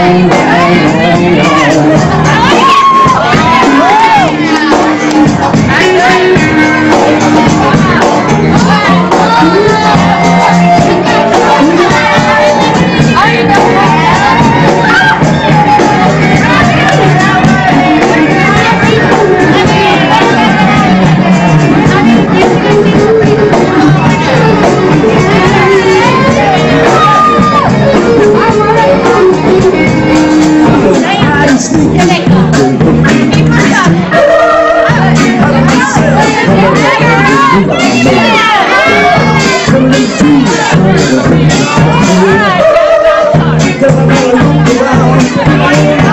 Amen. Because I'm gonna look around